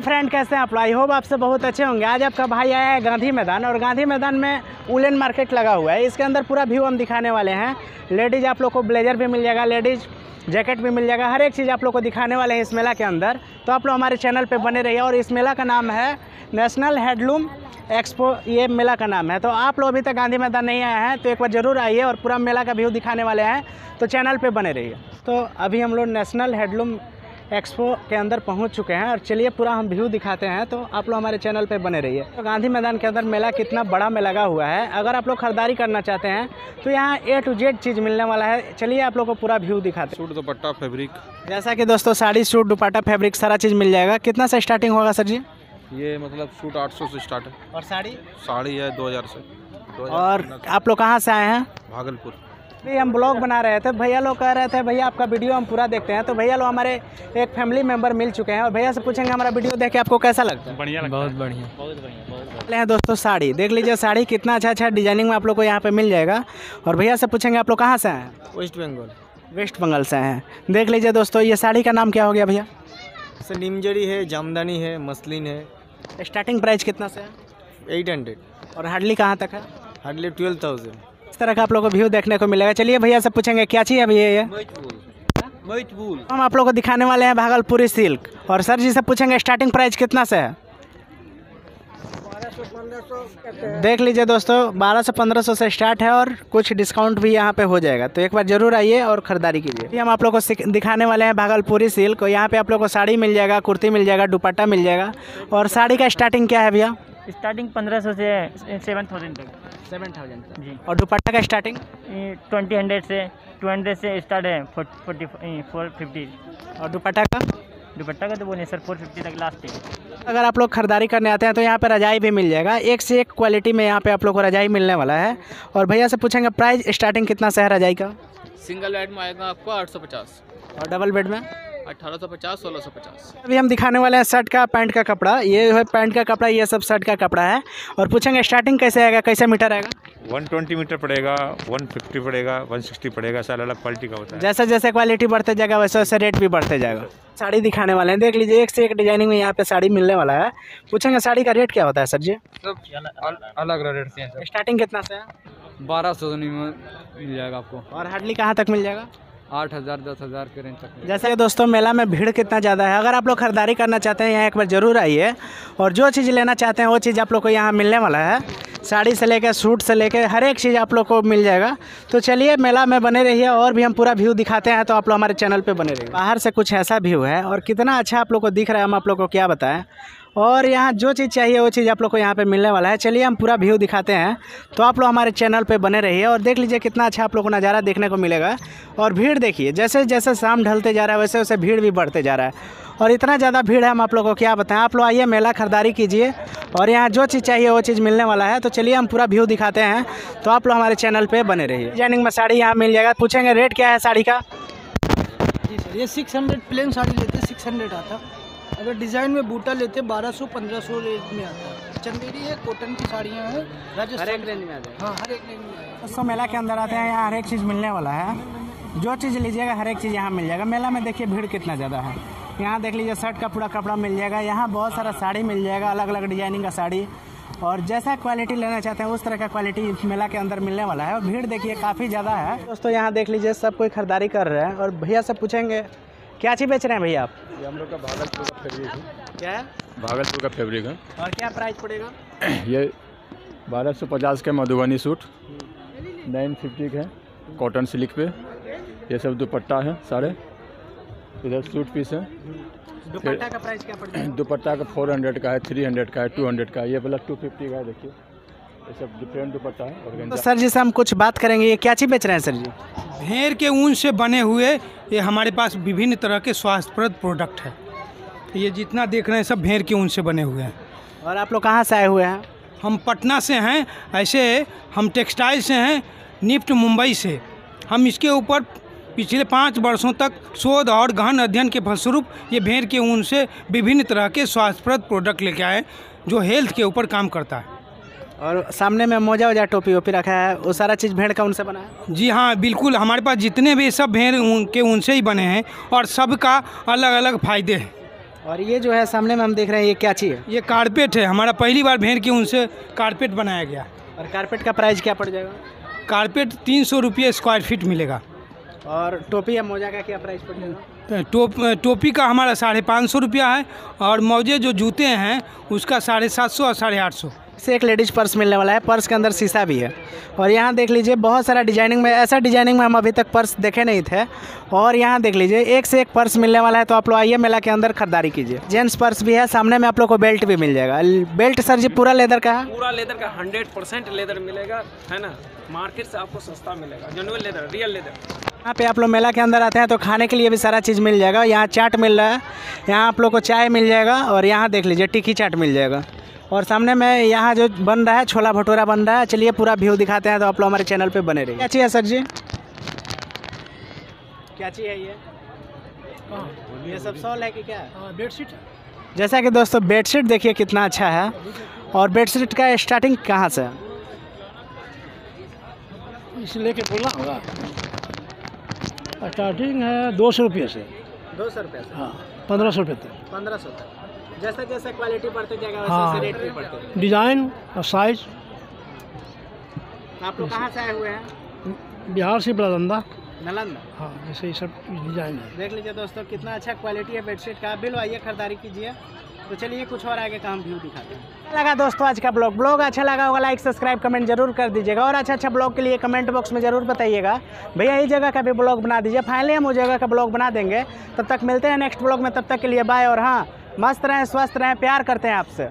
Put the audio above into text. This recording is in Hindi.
फ्रेंड, कैसे हैं आप आई होप आपसे बहुत अच्छे होंगे। आज आपका भाई आया है गांधी मैदान और गांधी मैदान में उलन मार्केट लगा हुआ है। इसके अंदर पूरा व्यू हम दिखाने वाले हैं। लेडीज़ आप लोग को ब्लेजर भी मिल जाएगा लेडीज़ जैकेट भी मिल जाएगा। हर एक चीज़ आप लोग को दिखाने वाले हैं इस मेला के अंदर। तो आप लोग हमारे चैनल पर बने रहिए और इस मेला का नाम है नेशनल हैंडलूम एक्सपो ये मेला का नाम है। तो आप लोग अभी तक गांधी मैदान नहीं आए हैं तो एक बार ज़रूर आइए और पूरा मेला का व्यू दिखाने वाले हैं। तो चैनल पर बने रहिए। तो अभी हम लोग नेशनल हैंडलूम एक्सपो के अंदर पहुँच चुके हैं। और चलिए पूरा हम व्यू दिखाते हैं तो आप लोग हमारे चैनल पे बने रहिए। तो गांधी मैदान के अंदर मेला कितना बड़ा में लगा हुआ है। अगर आप लोग खरीदारी करना चाहते हैं तो यहाँ ए टू जेड चीज़ मिलने वाला है। चलिए आप लोग को पूरा व्यू दिखाते सूट दुपट्टा फैब्रिक जैसा कि दोस्तों साड़ी सूट दुपट्टा फैब्रिक सारा चीज़ मिल जाएगा। कितना से स्टार्टिंग होगा सर जी? ये मतलब सूट 800 से स्टार्ट है। और साड़ी? साड़ी है 2000 से। 2000 और आप लोग कहाँ से आए हैं? भागलपुर। अभी हम ब्लॉग बना रहे थे भैया लोग कह रहे थे भैया आपका वीडियो हम पूरा देखते हैं। तो भैया लोग हमारे एक फैमिली मेंबर मिल चुके हैं और भैया से पूछेंगे हमारा वीडियो देख के आपको कैसा लगता है? बढ़िया बहुत बढ़िया। ले हैं दोस्तों साड़ी। देख लीजिए साड़ी कितना अच्छा अच्छा डिज़ाइनिंग में आप लोग को यहाँ पे मिल जाएगा। और भैया से पूछेंगे आप लोग कहाँ से आए हैं? वेस्ट बंगाल वेस्ट बंगाल से आए हैं। देख लीजिए दोस्तों ये साड़ी का नाम क्या हो गया भैया? सर निमजरी है जामदानी है मसलिन है। स्टार्टिंग प्राइस कितना से है? एट हंड्रेड और हार्डली कहाँ तक है? हार्डली ट्वेल्व थाउज़ेंड इस तरह का आप लोग को व्यू देखने को मिलेगा। चलिए भैया से पूछेंगे क्या चाहिए भैया ये हम आप लोग को दिखाने वाले हैं भागलपुरी सिल्क। और सर जी से पूछेंगे स्टार्टिंग प्राइस कितना से है? देख लीजिए दोस्तों बारह 1200 1500 से स्टार्ट है और कुछ डिस्काउंट भी यहाँ पे हो जाएगा। तो एक बार ज़रूर आइए और ख़रीदारी कीजिए। हम आप लोग को दिखाने वाले हैं भागलपुरी सिल्क। यहाँ पे आप लोग को साड़ी मिल जाएगा कुर्ती मिल जाएगा दुपट्टा मिल जाएगा। और साड़ी का स्टार्टिंग क्या है भैया? स्टार्टिंग पंद्रह सौ से सेवन थाउज़ेंड तक। सेवन थाउज़ेंड तक। जी। और दुपट्टा का स्टार्टिंग ट्वेंटी हंड्रेड से टू हंड्रेड से स्टार्ट है फोर्टी फोर फिफ्टी और दुपट्टा का? दुपट्टा का तो बोले सर फोर फिफ्टी तक लास्ट है। अगर आप लोग खरीदारी करने आते हैं तो यहाँ पर रजाई भी मिल जाएगा। एक से एक क्वालिटी में यहाँ पे आप लोग को रजाई मिलने वाला है। और भैया से पूछेंगे प्राइस स्टार्टिंग कितना से है रजाई का? सिंगल बेड में आएगा आपको आठ सौ पचास। और डबल बेड में? अठारह सौ पचास सोलह सौ पचास। अभी हम दिखाने वाले हैं शर्ट का पैंट का कपड़ा। ये है पैंट का कपड़ा ये सब शर्ट का कपड़ा है। और पूछेंगे स्टार्टिंग कैसे आएगा कैसे मीटर आएगा? 120 मीटर पड़ेगा 150 पड़ेगा 160 पड़ेगा ऐसा अलग अलग क्वालिटी का होता है। जैसे जैसे क्वालिटी बढ़ते जाएगा वैसे वैसे रेट भी बढ़ते जाएगा। साड़ी दिखाने वाले हैं। देख लीजिए एक से एक डिज़ाइनिंग में यहाँ पे साड़ी मिलने वाला है। पूछेंगे साड़ी का रेट क्या होता है सर जी? अलग अलग रेट से स्टार्टिंग कितना से है? बारह सौ मिल जाएगा आपको। और हार्डली कहाँ तक मिल जाएगा? आठ हज़ार, दस हज़ार के रेंज तक जैसे दोस्तों, मेला में भीड़ कितना ज़्यादा है, अगर आप लोग खरीदारी करना चाहते हैं, यहाँ एक बार ज़रूर आइए। और जो चीज़ लेना चाहते हैं, वो चीज़ आप लोग को यहाँ मिलने वाला है। साड़ी से लेकर सूट से लेकर हर एक चीज़ आप लोग को मिल जाएगा। तो चलिए, मेला में बने रहिए और भी हम पूरा व्यू दिखाते हैं तो आप लोग हमारे चैनल पर बने रहिए। बाहर से कुछ ऐसा व्यू है, और कितना अच्छा आप लोग को दिख रहा है, हम आप लोग को क्या बताएँ। और यहाँ जो चीज़ चाहिए, वो चीज़ आप लोग को यहाँ पे मिलने वाला है। चलिए, हम पूरा व्यू दिखाते हैं। तो आप लोग हमारे चैनल पे बने रहिए और देख लीजिए कितना अच्छा आप लोग को नज़ारा देखने को मिलेगा। और भीड़ देखिए, जैसे जैसे शाम ढलते जा रहा है, वैसे वैसे भीड़ भी बढ़ते जा रहा है। और इतना ज़्यादा भीड़ है हम आप लोग को, क्या बताएँ? आप लोग आइए, मेला खरीदारी कीजिए। और यहाँ जो चीज़ चाहिए, वो चीज़ मिलने वाला है। तो चलिए, हम पूरा व्यू दिखाते हैं। तो आप लोग हमारे चैनल पर बने रहिए। डिज़ाइनिंग में साड़ी यहाँ मिल जाएगा। पूछेंगे रेट क्या है साड़ी का? जी सर, ये सिक्स हंड्रेड प्लेन साड़ी लेते सिक्स हंड्रेड आता। अगर डिज़ाइन में बूटा लेते बारह सौ पंद्रह सौ रेट में आता है। चंदेरी है कॉटन की साड़ियाँ हैं राजस्थान रेंज में आ जाएगा हाँ हर एक रेंज में दोस्तों मेला के अंदर आते हैं यहाँ हर एक चीज़ मिलने वाला है। जो चीज़ लीजिएगा हर एक चीज़ यहाँ मिल जाएगा। मेला में देखिए भीड़ कितना ज़्यादा है। यहाँ देख लीजिए शर्ट का पूरा कपड़ा मिल जाएगा। यहाँ बहुत सारा साड़ी मिल जाएगा अलग अलग डिज़ाइनिंग का साड़ी। और जैसा क्वालिटी लेना चाहते हैं उस तरह का क्वालिटी मेला के अंदर मिलने वाला है। और भीड़ देखिए काफ़ी ज़्यादा है। दोस्तों यहाँ देख लीजिए सब कोई खरीदारी कर रहे हैं। और भैया से पूछेंगे क्या चीज़ बेच रहे हैं भैया आप? ये हम लोग का भागलपुर का फैब्रिक है। क्या है? भागलपुर का फैब्रिक है। और क्या प्राइस पड़ेगा? ये बारह सौ पचास का मधुबनी सूट नाइन फिफ्टी का है कॉटन सिल्क पे। ये सब दुपट्टा है सारे। इधर सूट पीस है। दुपट्टा का प्राइस क्या पड़ेगा? दुपट्टा का 400 का है 300 का है 200 का है। ये वाला 250 का है देखिए। ये सब डिफरेंट दुपट्टा है तो सर जी से हम कुछ बात करेंगे ये क्या चीज़ बेच रहे हैं सर जी? भेड़ के ऊन से बने हुए ये हमारे पास विभिन्न तरह के स्वास्थ्यप्रद प्रोडक्ट है। ये जितना देख रहे हैं सब भेड़ के ऊन से बने हुए हैं। और आप लोग कहाँ से आए हुए हैं? हम पटना से हैं ऐसे हम टेक्सटाइल से हैं निफ्ट मुंबई से। हम इसके ऊपर पिछले पाँच वर्षों तक शोध और गहन अध्ययन के फलस्वरूप ये भेड़ के ऊन से विभिन्न तरह के स्वास्थ्यप्रद प्रोडक्ट लेके आए जो हेल्थ के ऊपर काम करता है। और सामने में मोजा वोजा टोपी वोपी रखा है वो सारा चीज़ भेड़ का उनसे बना है? जी हाँ बिल्कुल हमारे पास जितने भी सब भेड़ ऊन के उनसे ही बने हैं और सबका अलग अलग फ़ायदे हैं। और ये जो है सामने में हम देख रहे हैं ये क्या चीज़ है? ये कारपेट है हमारा पहली बार भेड़ के उनसे कारपेट बनाया गया। और कारपेट का प्राइस क्या पड़ जाएगा? कारपेट तीन सौ रुपये स्क्वायर फीट मिलेगा। और टोपी या मोजा का क्या प्राइस पड़ जाएगा? टोप टोपी का हमारा साढ़े पाँच सौ रुपया है और मौजे जो जूते हैं उसका साढ़े सात सौ और साढ़े आठ सौ। से एक लेडीज़ पर्स मिलने वाला है पर्स के अंदर शीशा भी है। और यहाँ देख लीजिए बहुत सारा डिज़ाइनिंग में ऐसा डिज़ाइनिंग में हम अभी तक पर्स देखे नहीं थे। और यहाँ देख लीजिए एक से एक पर्स मिलने वाला है तो आप लोग आइए मेला के अंदर खरीदारी कीजिए। जेंट्स पर्स भी है सामने में आप लोग को बेल्ट भी मिल जाएगा। बेल्ट सर जी पूरा लेदर का है? पूरा लेदर का हंड्रेड परसेंट लेदर मिलेगा है ना? मार्केट से आपको सस्ता मिलेगा जेनुअन लेदर रियल लेदर। यहाँ पे आप लोग मेला के अंदर आते हैं तो खाने के लिए भी सारा चीज़ मिल जाएगा। यहाँ चाट मिल रहा है। यहाँ आप लोग को चाय मिल जाएगा और यहाँ देख लीजिए टिक्की चाट मिल जाएगा। और सामने में यहाँ जो बन रहा है छोला भटूरा बन रहा है। चलिए पूरा व्यू दिखाते हैं तो आप लोग हमारे चैनल पर बने रहिए। क्या चाहिए सर जी? क्या चाहिए ये? ये सब सॉल है कि क्या? बेडशीट। जैसा कि दोस्तों बेडशीट देखिए कितना अच्छा है। और बेडशीट का स्टार्टिंग कहाँ से है? इस लेके बोलना होगा स्टार्टिंग है दो सौ रुपये से। दो सौ रुपये से? हाँ पंद्रह सौ रुपये तक। पंद्रह सौ तक। जैसे जैसे क्वालिटी बढ़ते जाएगा वैसे हाँ। रेट भी बढ़ते डिज़ाइन और साइज़ आप लोग कहाँ से आए हुए हैं? बिहार से नालंदा नालंदा? हाँ जैसे ये सब डिज़ाइन है। देख लीजिए दोस्तों कितना अच्छा क्वालिटी है बेडशीट का। आप भी आइए खरीदारी कीजिए। तो चलिए कुछ और आगे का हम व्यू दिखाते हैं। अच्छा लगा दोस्तों आज का ब्लॉग। ब्लॉग अच्छा लगा होगा लाइक सब्सक्राइब कमेंट ज़रूर कर दीजिएगा। और अच्छा अच्छा ब्लॉग के लिए कमेंट बॉक्स में ज़रूर बताइएगा। भैया, इस जगह का भी ब्लॉग बना दीजिए। फाइनली हम उस जगह का ब्लॉग बना देंगे। तब तक मिलते हैं नेक्स्ट ब्लॉग में। तब तक के लिए बाय और हाँ मस्त रहें, स्वस्थ रहें, प्यार करते हैं आपसे।